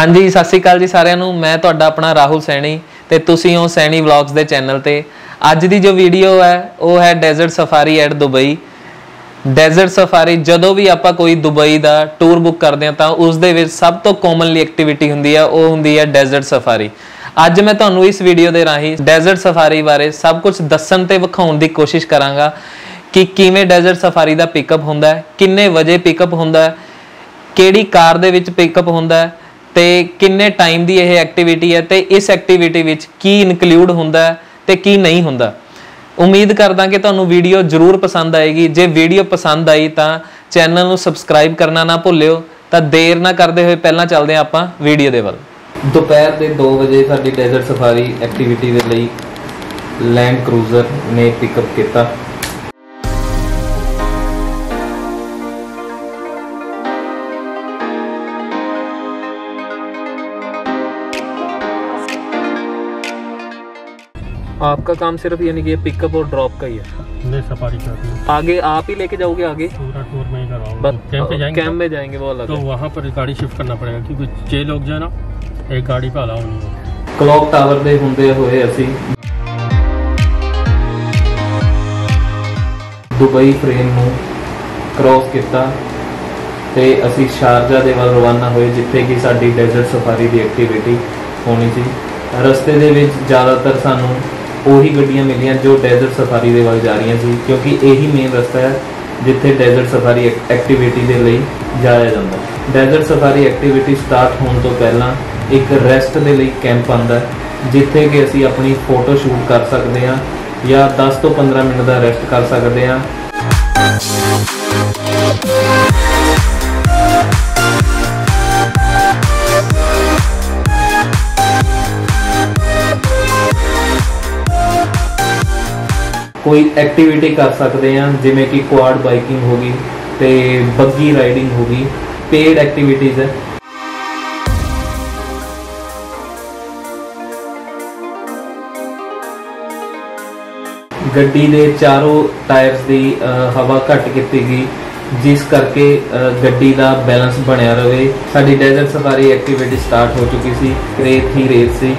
ਹਾਂਜੀ, ਸਤਿ ਸ਼੍ਰੀ ਅਕਾਲ ਜੀ ਸਾਰਿਆਂ ਨੂੰ। ਮੈਂ ਤੁਹਾਡਾ ਆਪਣਾ ਰਾਹੁਲ ਸੈਣੀ ਤੇ ਤੁਸੀਂ ਹੋ ਸੈਣੀ ਵਲੌਗਸ ਦੇ ਚੈਨਲ ਤੇ। ਅੱਜ ਦੀ ਜੋ ਵੀਡੀਓ ਹੈ, ਉਹ ਹੈ desert safari at Dubai desert safari ਜਦੋਂ ਵੀ ਆਪਾਂ ਕੋਈ ਦੁਬਈ ਦਾ ਟੂਰ ਬੁੱਕ ਕਰਦੇ ਹਾਂ, ਤਾਂ ਉਸ ਦੇ ਵਿੱਚ ਸਭ ਤੋਂ ਕਾਮਨਲੀ ਐਕਟੀਵਿਟੀ ਹੁੰਦੀ ਹੈ ਉਹ ਹੁੰਦੀ ਹੈ ਡੈਜ਼ਰਟ ਸਫਾਰੀ ਅੱਜ ਮੈਂ ਤੁਹਾਨੂੰ ਇਸ ਵੀਡੀਓ ਦੇ ਰਾਹੀਂ ਡੈਜ਼ਰਟ ਸਫਾਰੀ ਬਾਰੇ ਸਭ ਕੁਝ ਦੱਸਣ ਤੇ ਵਿਖਾਉਣ ਦੀ ਕੋਸ਼ਿਸ਼ ਕਰਾਂਗਾ ਕਿ ਕਿਵੇਂ ਡੈਜ਼ਰਟ ਸਫਾਰੀ ਦਾ ਪਿਕਅਪ ਹੁੰਦਾ ਹੈ, ਕਿੰਨੇ ਵਜੇ ਪਿਕਅਪ ਹੁੰਦਾ ਹੈ, ਕਿਹੜੀ ਕਾਰ ਦੇ ਵਿੱਚ ਪਿਕਅਪ ਹੁੰਦਾ ਹੈ ਤੇ ਕਿੰਨੇ ਟਾਈਮ ਦੀ ਇਹ ਐਕਟੀਵਿਟੀ ਹੈ ਤੇ ਇਸ ਐਕਟੀਵਿਟੀ ਵਿੱਚ ਕੀ ਇਨਕਲੂਡ ਹੁੰਦਾ ਹੈ ਤੇ ਕੀ ਨਹੀਂ ਹੁੰਦਾ। ਉਮੀਦ ਕਰਦਾ ਕਿ ਤੁਹਾਨੂੰ ਵੀਡੀਓ ਜ਼ਰੂਰ ਪਸੰਦ ਆਏਗੀ। ਜੇ ਵੀਡੀਓ ਪਸੰਦ ਆਈ ਤਾਂ ਚੈਨਲ ਨੂੰ ਸਬਸਕ੍ਰਾਈਬ ਕਰਨਾ ਨਾ ਭੁੱਲਿਓ। ਤਾਂ ਦੇਰ ਨਾ ਕਰਦੇ ਹੋਏ ਪਹਿਲਾਂ ਚੱਲਦੇ ਹਾਂ ਆਪਾਂ ਵੀਡੀਓ ਦੇ ਵੱਲ। ਦੁਪਹਿਰ ਦੇ 2 ਵਜੇ ਸਾਡੀ ਡੈਜ਼ਰਟ ਸਫਾਰੀ ਐਕਟੀਵਿਟੀ ਦੇ ਲਈ ਲੈਂਡ ਕਰੂਜ਼ਰ ਨੇ ਪਿਕਅਪ ਕੀਤਾ। आपका काम सिर्फ यानी कि पिकअप और ड्रॉप का ही है नहीं सफारी करनी है आगे आप ही लेके जाओगे आगे पूरा टूर में ही करवाऊंगा बस कैंप पे जाएंगे कैंप में जाएंगे वो अलग तो है वहाँ पर गाड़ी शिफ्ट करना पड़ेगा क्योंकि छह लोग जो है ना एक गाड़ी पे अलाउ नहीं है ਕਲੌਕ ਟਾਵਰ ਦੇ ਹੁੰਦੇ ਹੋਏ ਅਸੀਂ ਦੁਬਈ ਫਰੇਮ ਨੂੰ ਕ੍ਰੋਸ ਕੀਤਾ ਤੇ ਅਸੀਂ ਸ਼ਾਰਜਾ ਦੇ ਵੱਲ ਰਵਾਨਾ ਹੋਏ ਜਿੱਥੇ ਕਿ ਸਾਡੀ ਡੈਜ਼ਰਟ ਸਫਾਰੀ ਦੀ ਐਕਟੀਵਿਟੀ ਹੋਣੀ ਸੀ ਰਸਤੇ ਦੇ ਵਿੱਚ ਜ਼ਿਆਦਾਤਰ ਸਾਨੂੰ ਉਹੀ ਗੱਡੀਆਂ ਮਿਲੀਆਂ ਜੋ ਡੈਜ਼ਰਟ ਸਫਾਰੀ ਦੇ ਵੱਲ ਜਾ ਰਹੀਆਂ ਸੀ ਕਿਉਂਕਿ ਇਹੀ ਮੇਨ ਰਸਤਾ ਹੈ ਜਿੱਥੇ ਡੈਜ਼ਰਟ ਸਫਾਰੀ ਐਕਟੀਵਿਟੀ ਦੇ ਲਈ ਜਾਇਆ ਜਾਂਦਾ ਡੈਜ਼ਰਟ ਸਫਾਰੀ ਐਕਟੀਵਿਟੀ ਸਟਾਰਟ ਹੋਣ ਤੋਂ ਪਹਿਲਾਂ ਇੱਕ ਰੈਸਟ ਦੇ ਲਈ ਕੈਂਪ ਆਉਂਦਾ ਹੈ, ਜਿੱਥੇ ਕਿ ਅਸੀਂ ਆਪਣੀ ਫੋਟੋ ਸ਼ੂਟ ਕਰ ਸਕਦੇ ਹਾਂ ਜਾਂ 10 ਤੋਂ 15 ਮਿੰਟ ਦਾ ਰੈਸਟ ਕਰ ਸਕਦੇ ਹਾਂ। ਕੋਈ ਐਕਟੀਵਿਟੀ ਕਰ ਸਕਦੇ ਹਾਂ, ਜਿਵੇਂ ਕਿ ਕੁਆਡ ਬਾਈਕਿੰਗ ਹੋ ਗਈ ਤੇ ਬੱਗੀ ਰਾਈਡਿੰਗ ਹੋ ਗਈ ਪੇਡ ਐਕਟੀਵਿਟੀਜ਼ ਹੈ। ਗੱਡੀ ਦੇ ਚਾਰੋਂ ਟਾਇਰਸ ਦੀ ਹਵਾ ਘੱਟ ਕੀਤੀ ਗਈ, ਜਿਸ ਕਰਕੇ ਗੱਡੀ ਦਾ ਬੈਲੈਂਸ ਬਣਿਆ ਰਹੇ। ਸਾਡੀ ਡੈਜ਼ਰਟ ਸਫਾਰੀ ਐਕਟੀਵਿਟੀ ਸਟਾਰਟ ਹੋ ਚੁੱਕੀ ਸੀ ਰੇਤ ਹੀ ਰੇਤ ਸੀ।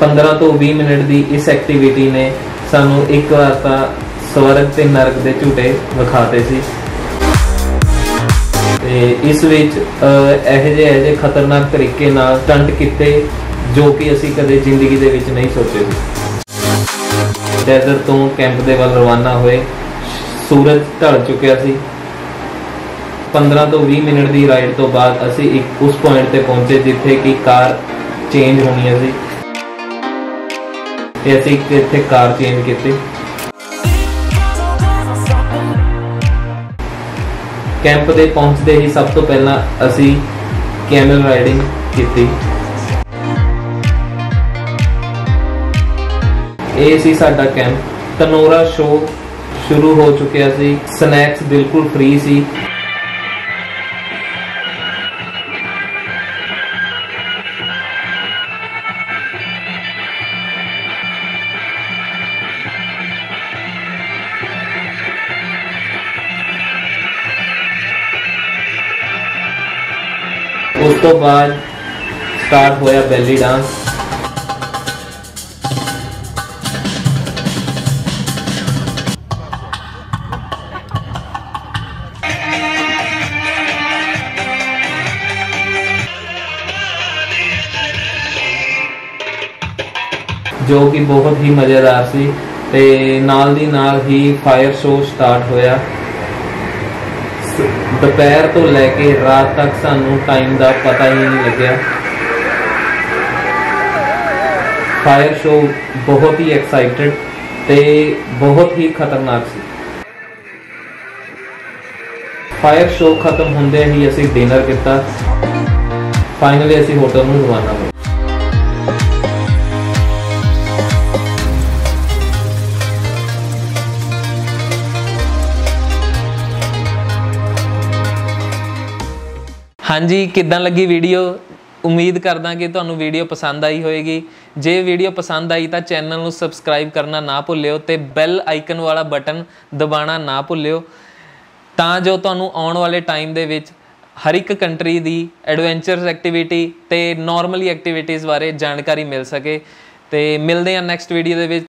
ਪੰਦਰਾਂ ਤੋਂ 20 ਮਿੰਟ ਦੀ ਇਸ ਐਕਟੀਵਿਟੀ ਨੇ ਸਾਨੂੰ ਇੱਕ ਵਾਰ ਤਾਂ ਸਵਰਗ ਤੇ ਨਰਕ ਦੇ ਝੂਟੇ ਵਿਖਾਤੇ ਸੀ। ਤੇ ਇਸ ਵਿੱਚ ਇਹੋ ਜਿਹੇ ਇਹੋ ਜਿਹੇ ਖਤਰਨਾਕ ਤਰੀਕੇ ਨਾਲ ਸਟੰਟ ਕੀਤੇ ਜੋ ਕਿ ਅਸੀਂ ਕਦੇ ਜ਼ਿੰਦਗੀ ਦੇ ਵਿੱਚ ਨਹੀਂ ਸੋਚੇ ਸੀ। ਡੈਜ਼ਰਟ ਤੋਂ ਕੈਂਪ ਦੇ ਵੱਲ ਰਵਾਨਾ ਹੋਏ, ਸੂਰਜ ਢਲ ਚੁੱਕਿਆ ਸੀ। 15 ਤੋਂ 20 ਮਿੰਟ ਦੀ ਰਾਈਡ ਤੋਂ ਬਾਅਦ ਅਸੀਂ ਇੱਕ ਉਸ ਪੁਆਇੰਟ ਤੇ ਪਹੁੰਚੇ ਜਿੱਥੇ ਕਿ ਕਾਰ ਚੇਂਜ ਹੋਣੀ ਸੀ ਤੇ ਅਸੀਂ ਇੱਥੇ ਕਾਰ ਚੇਂਜ ਕੀਤੀ ਕੈਂਪ ਦੇ ਪਹੁੰਚਦੇ ਹੀ ਸਭ ਤੋਂ ਪਹਿਲਾਂ ਅਸੀਂ ਕੈਮਲ ਰਾਈਡਿੰਗ ਕੀਤੀ। ਇਹ ਸੀ ਸਾਡਾ ਕੈਂਪ ਤਨੋਰਾ ਸ਼ੋ ਸ਼ੁਰੂ ਹੋ ਚੁੱਕਿਆ ਸੀ। ਸਨੈਕਸ ਬਿਲਕੁਲ ਫ੍ਰੀ ਸੀ। ਤੋਂ ਬਾਅਦ ਸਟਾਰਟ ਹੋਇਆ ਬੈਲੀ ਡਾਂਸ ਜੋ ਕਿ ਬਹੁਤ ਹੀ ਮਜ਼ੇਦਾਰ ਸੀ ਤੇ ਨਾਲ ਦੀ ਨਾਲ ਹੀ ਫਾਇਰ ਸ਼ੋਅ ਸਟਾਰਟ ਹੋਇਆ। ਦੁਪਹਿਰ ਤੋਂ ਲੈ ਕੇ ਰਾਤ ਤੱਕ ਸਾਨੂੰ ਟਾਈਮ ਦਾ ਪਤਾ ਹੀ ਨਹੀਂ ਲੱਗਿਆ। ਫਾਇਰ ਸ਼ੋਅ ਬਹੁਤ ਹੀ ਐਕਸਾਈਟਡ ਤੇ ਬਹੁਤ ਹੀ ਖਤਰਨਾਕ ਸੀ। ਫਾਇਰ ਸ਼ੋਅ ਖਤਮ ਹੁੰਦੇ ਹੀ ਅਸੀਂ ਡਿਨਰ ਕੀਤਾ। ਫਾਈਨਲੀ ਅਸੀਂ ਹੋਟਲ ਨੂੰ ਰਵਾਨਾ ਹਾਂਜੀ, ਕਿੱਦਾਂ ਲੱਗੀ ਵੀਡੀਓ ਉਮੀਦ ਕਰਦਾ ਕਿ ਤੁਹਾਨੂੰ ਵੀਡੀਓ ਪਸੰਦ ਆਈ ਹੋਵੇਗੀ। ਜੇ ਵੀਡੀਓ ਪਸੰਦ ਆਈ ਤਾਂ ਚੈਨਲ ਨੂੰ ਸਬਸਕ੍ਰਾਈਬ ਕਰਨਾ ਨਾ ਭੁੱਲਿਓ ਤੇ ਬੈਲ ਆਈਕਨ ਵਾਲਾ ਬਟਨ ਦਬਾਉਣਾ ਨਾ ਭੁੱਲਿਓ। ਤਾਂ ਜੋ ਤੁਹਾਨੂੰ ਆਉਣ ਵਾਲੇ ਟਾਈਮ ਦੇ ਵਿੱਚ ਹਰ ਇੱਕ ਕੰਟਰੀ ਦੀ ਐਡਵੈਂਚਰਸ ਐਕਟੀਵਿਟੀ ਤੇ ਨਾਰਮਲੀ ਐਕਟੀਵਿਟੀਜ਼ ਬਾਰੇ ਜਾਣਕਾਰੀ ਮਿਲ ਸਕੇ। ਤੇ ਮਿਲਦੇ ਹਾਂ ਨੈਕਸਟ ਵੀਡੀਓ ਦੇ ਵਿੱਚ।